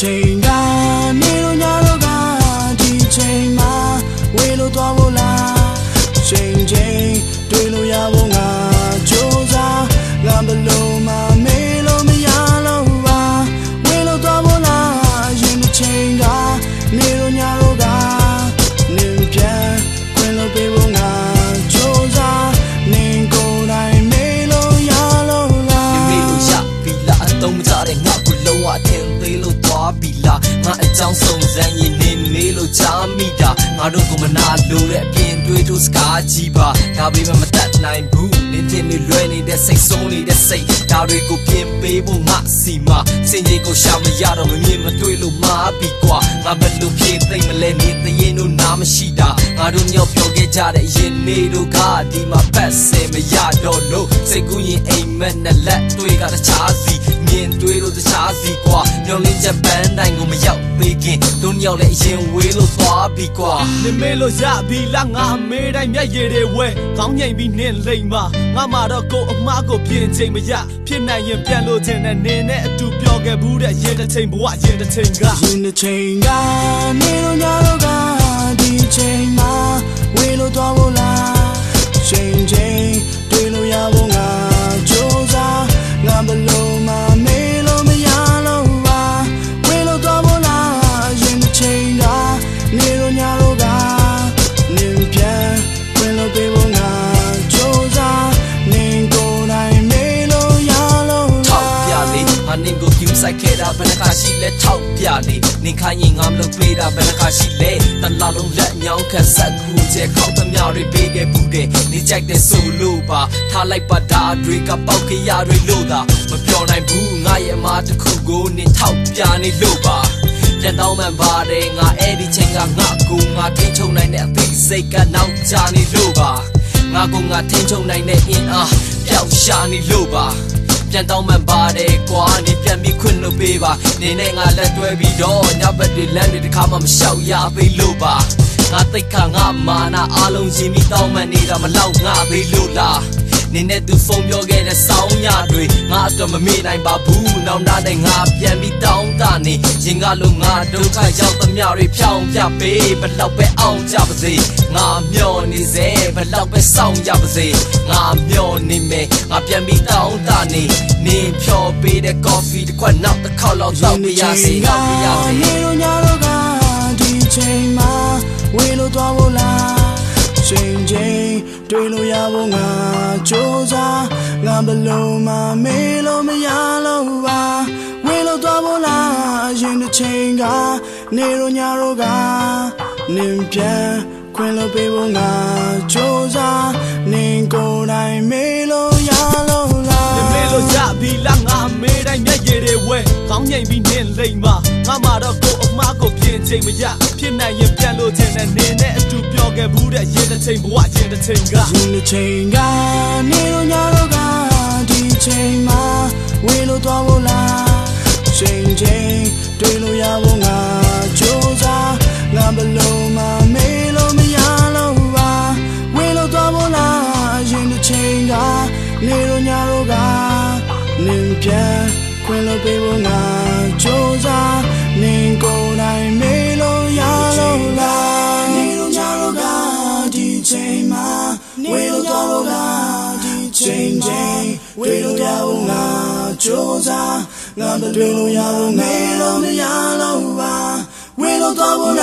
ချိန်ကနေလို့ညတော့ကဒီချိန်မှာဝေလို့သွားဖို့လားချိန်ချိန်တွေ့လို့ရဖို့ငါကြိုးစားငါဘလို့မှမေးလို့မရလို့ပါဝေလို့သွားဖို့လားရင်တစ်ချိန်ကနေလို့ညတော့ကနေပြန်ခွင်လို့ပေးဖို့ငါကြိုးစားနေကိုယ်တိုင်မေးလို့ရလို့လားမေလို့ရပြီလားအတုံးမကြတဲ့ငါကိုလုံးဝထင်သေးလို့သွား ပြီလားငါအကြောင်းစုံစမ်းရင်နေမေးလို့ချားမိတာငါတို့ကမနာလို့တဲ့အပြင်တွေးတို့စကားကြီးပါဒါပေမဲ့မတတ်နိုင်ဘူးနင်းတင်နေလွယ်နေတဲ့စိတ်ဆုံးနေတဲ့စိတ်ဒါတွေကိုပြင်ပေးဖို့ငါစီမစင်ကြီးကိုရှာမရတော့မမြင်မတွေ့လို့မာပြီကွာငါဘယ်လိုဖြေသိမ့်မလဲနေသရင်တို့နာမရှိတာငါတို့ညော့ပြောခဲ့ကြတဲ့ရင်နေတို့ကဒီမှာပတ်စင်မရတော့လို့စိတ်ကူးရင်အိမ်မက်နဲ့လက်တွေကတခြားစီမြင်တွေ့လို့တခြားစီကွာမျောလင်းချက် ခင်တို့ညော့လည်းအရင်ဝေးလို့သွားပြီကွာနေမေလို့ရပြီလားငါအမေတိုင်းမျက်ရည်တွေဝဲကောင်းငိမ့်ပြီးနင်းလိမ့်မှာငါမှတော့ကိုယ်အမားကိုပြင်ချိန်မရဖြစ်နိုင်ရင်ပြန်လို့ခြင်းနဲ့နင်းနဲ့အတူပြောခဲ့ဘူးတဲ့ရင်တစ်ချိန်ဘဝရင်တစ်ချိန်ကရင်တစ်ချိန်ကနေလို့ညတော့ ဆိုင်ခဲ့တာဘယ်နှခါရှိလဲထောက်ပြလေနင်ခိုင်းရင်ငါမလုပ်ပေးတာဘယ်နှခါရှိလဲတလားလုံးလက်ညောင်းခတ်ဆက်ခုကျဲခေါက်သမျှတွေပေးခဲ့ဘူးတဲ့နေကြိုက်တဲ့ဆိုလို့ပါထားလိုက်ပါဒါတွေကပေါက်ခရတွေလို့သာမပြောနိုင်ဘူးငါရဲ့အမားတစ်ခုကိုနင်ထောက်ပြနေလို့ပါပြန်တော့မှန်ပါတယ်ငါအဲ့ဒီချိန်ကငါကိုငါထိန်ချုံနိုင်တဲ့အသိစိတ်ကနောက်ကျနေလို့ပါငါကငါထိန်ချုံနိုင်တဲ့အင်အားပျောက်ရှာနေလို့ပါ ပြန်တောင်းမှန်ပါတယ်ကွာနေပြန်ပြီးခွင့်လို့ပေးပါနေနဲ့ငါလက်တွဲပြီးတော့ညဘက်တွေလမ်းတွေတစ်ခါမှမလျှောက်ရသေးလို့ပါငါသိတ်ခါငါမာနာအားလုံးရင်ပြီးတောင်းမှန်နေတာမလောက်ငါသေးလို့လား နေနဲ့သူဖုန်းပြောခဲ့တဲ့စောင်းညတွေငါအတွက်မမေ့နိုင်ပါဘူးနောက်သားနဲ့ငါပြန်ပြီးတောင်းတနေရင်ကလို့ငါဒုက္ခရောက်သမျှတွေဖြောင်းပြပေးဘလောက်ပဲအောင်ကြပါစေငါမျောနေစေဘလောက်ပဲစောင့်ကြပါစေငါမျောနေမယ်ငါပြန်ပြီးတောင်းတနေနေဖြောပေးတဲ့ coffee တစ်ခွက်နောက်တစ်ခေါက်လောက်တောက်ပြရစေတောက်ပြရစေ တွေ့လို့ရဖို့ငါကြိုးစားငါဘလို့မှမေးလို့မရလို့ပါဝေလို့သွားဖို့လားရင်တစ်ချိန်ကနေလို့ညတော့ကနင်ပြန်ခွင်လို့ပေးဖို့ငါကြိုးစားနင်ကိုယ်တိုင်မေးလို့ရလို့လားနေမေလို့ရပြီလားငါအမေတိုင်းမျက်ရည်တွေဝဲကောင်းငိမ့်ပြီးနင်းလိမ့်မှာငါမှတော့ကိုယ်အမားကိုပြင်ချိန်မရ ခဲ့ဘူးတဲ့ရင်တစ်ချိန်ဘဝရင်တစ်ချိန်ကရင်တစ်ချိန်ကနေလို့ညတော့ကဒီချိန်မှာဝေလို့သွားဖို့လားချိန်ချိန်တွေ့လို့ရဖို့ငါကြိုးစားငါဘလို့မှမေးလို့မရလို့ပါဝေလို့သွားဖို့လားရင်တစ်ချိန်ကနေလို့ညတော့ကနင်ပြန်ခွင်လို့ပေးဖို့ငါ ချိန်ချိန်ဝေလို့ရဖို့ငါကြိုးစားငါမတွေ့လို့ရဖို့မေးလို့မရလို့ပါဝေလို့သွားဖို့